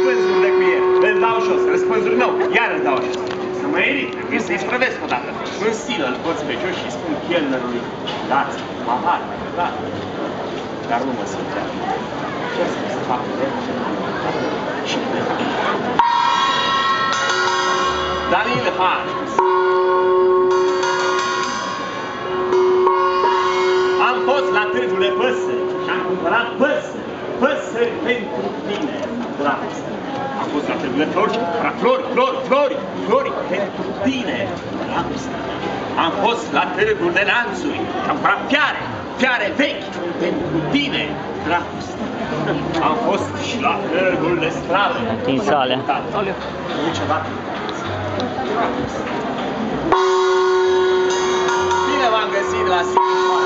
spânzuri de cuier. Îl dau jos, îl spânzuri nou, iar îl dau jos. Să mă irit, trebuie să-i sprăvesc odată. În stilă îl poți pe jos și spun chelnerului, dați, pahar, da. Dar nu mă simt Ce să se facă de și pleca. Daniel Hans. Am fost la târgul de păsări și am cumpărat păsări, păsări pentru tine, dragoste. Am fost la târgul de flori și am cumpărat flori, flori, flori, flori pentru tine, dragoste. Am fost la târgul de lanțuri și am cumpărat piare, piare vechi pentru tine, dragoste. Am fost și la târgul de strale. Din sale. Niciodată. Bine v-am găsit la Sigma.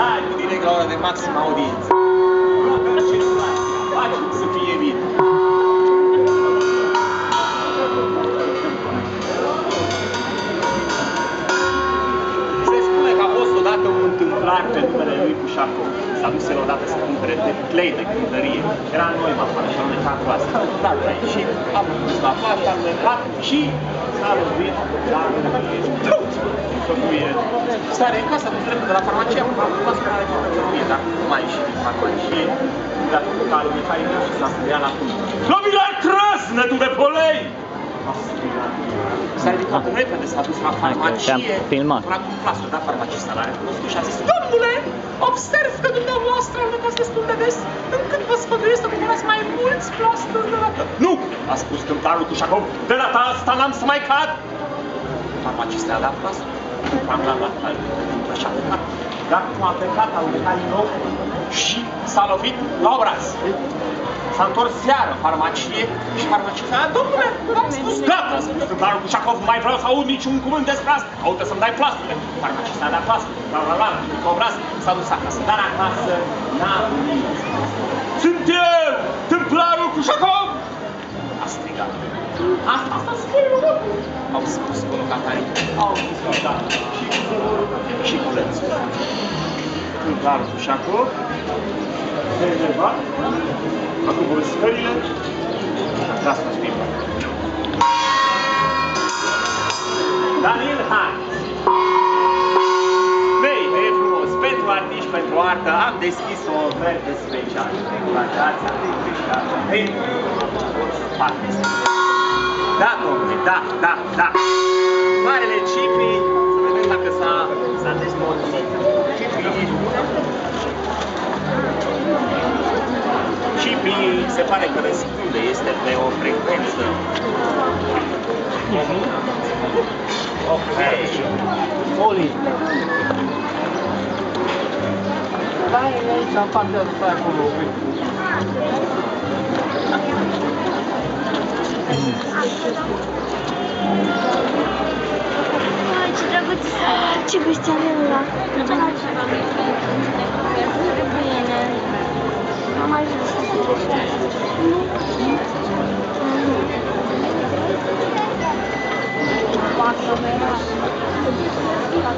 Live direct la ora de maximă audiență. Rugăm circulația, facem să fie bine. Se spune că a fost odată un întâmplar pe numele lui Pușacov. S-a dus el odată să cumpere de clei de cântărie. Era noi afară și a plecat cu asta. Da, a ieșit, a pus la pașă, a plecat și s-a lovit la făcuie. Stare în casă, a dus drept de la farmacie, acum a făcut să are făcuie, dar nu mai ieșit din farmacie. Le-a făcut calul Mihail și s-a studiat la cum. Nobilar trăsnătul de polei! A strigat. S-a ridicat repede, s-a dus la farmacie. te-am filmat. A un plastru, da, farmacista l-a recunoscut și a zis, Domnule, observ că dumneavoastră alunecați destul de des, încât vă sfătuiesc să cumpărați mai mulți plasturi de dată. Nu, a spus câmparul Cușacov, de data asta n-am să mai cad. Farmacista a dat plastru, am luat la alt, și a plecat. Dar cum a plecat, a alunecat din nou și s-a lovit la obraz. S-a întors seară în farmacie și farmacista a domnule, am spus gata, a spus câmparul Cușacov, nu mai vreau să aud niciun cuvânt despre asta, caută să-mi dai plasturile. Farmacista a dat plasturi, la la la, cu obraz, s-a dus acasă, dar acasă n-a venit. Sunt eu, templarul Cușacov! A strigat. Asta, asta spune locul. Au spus colocatarii, au discutat și cu zăvorul și cu lățul. Templarul Cușacov, rezervat, a coborât scările, a tras cu spimba. Daniel Hans. Frumos, pentru artiști, pentru artă, am deschis o ofertă specială. La piața de creștează. Pentru artiști. Da, domnule, da, da, da. Marele Cipi, să vedem dacă s-a, s-a dezmorțit. Cipi, Cipi se pare că răspunde, este pe o frecvență. Ok. Oli. Aici, în partea asta acolo. Ой, ce drăguț! Ce gustea ăla! Bine! Am ajuns să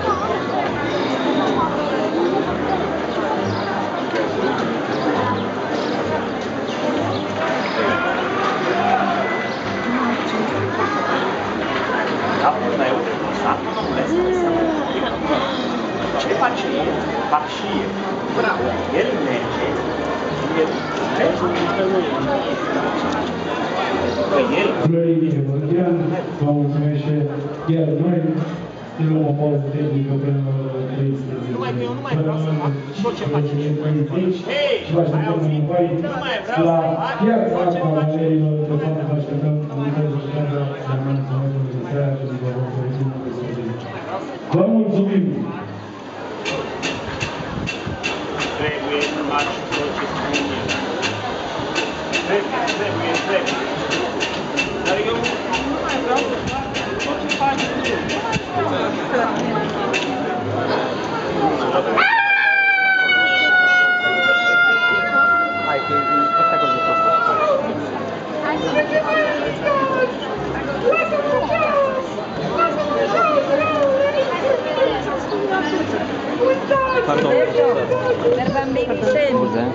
Capul ce face el? Fac și eu. Bravo. El merge, el Că el Florin Evăchean, vă mulțumește, iar noi ne luăm o pauză tehnică până la 13. Numai că eu nu mai vreau să fac tot ce face și Hei, și vă ai așteptăm auzit? înapoi Nu mai vreau la să fac piața tot ce face. Cavalerilor, de fapt vă așteptăm în viitorul de piața Germanului de seară și vă vom pregăti de sfârșit. Vă mulțumim! Trebuie să Merhaba baby şey, Semi.